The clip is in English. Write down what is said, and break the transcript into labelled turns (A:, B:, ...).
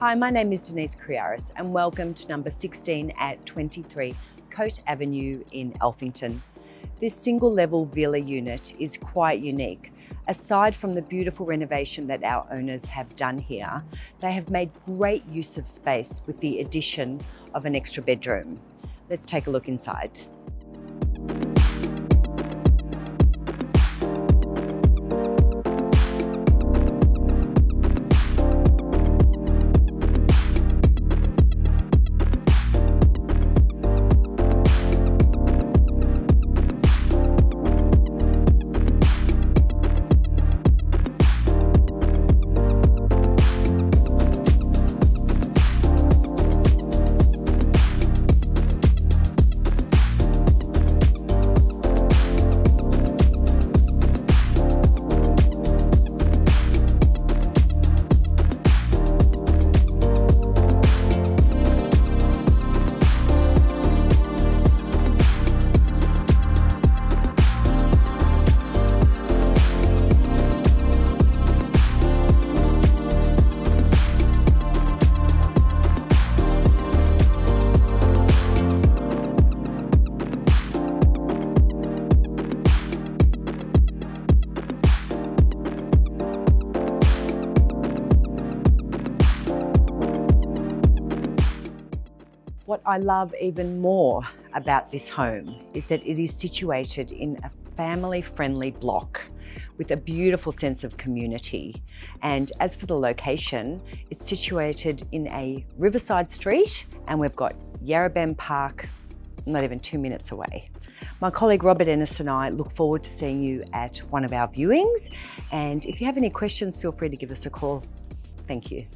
A: Hi, my name is Denise Kriaris and welcome to number 16 at 23 Coate Avenue in Alphington. This single level villa unit is quite unique. Aside from the beautiful renovation that our owners have done here, they have made great use of space with the addition of an extra bedroom. Let's take a look inside. What I love even more about this home is that it is situated in a family friendly block with a beautiful sense of community. And as for the location, it's situated in a riverside street and we've got Yarra Bend Park not even two minutes away. My colleague Robert Ennis and I look forward to seeing you at one of our viewings. And if you have any questions, feel free to give us a call. Thank you.